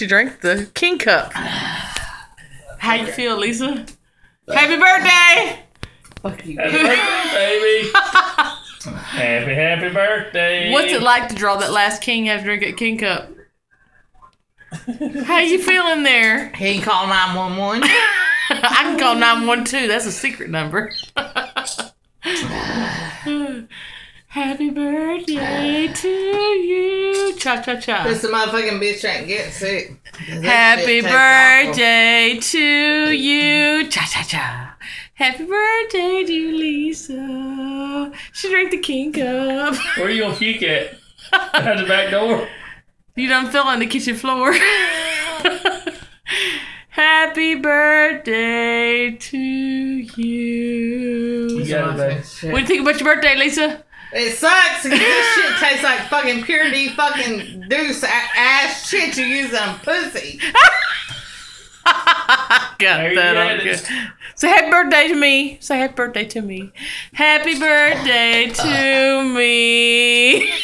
She drank the king cup. How you feel, Lisa? Happy birthday! Fuck you. Happy birthday, baby. happy, happy birthday. What's it like to draw that last king after drink a king cup? How you feeling there? He can call 911. I can call 912. That's a secret number. Happy birthday to you. Cha cha cha. This the motherfucking bitch ain't get sick. That Happy shit tastes awful. birthday to you. Cha cha cha. Happy birthday, dear Lisa. She drank the king cup. Where you gonna puke at? Out the back door. You done fell on the kitchen floor. Happy birthday to you. You got it, baby. What do you think about your birthday, Lisa? It sucks. 'cause this shit tastes like fucking purity fucking deuce ass shit you use on pussy. Got There that got on good. Say happy birthday to me. Say happy birthday to me. Happy birthday to me.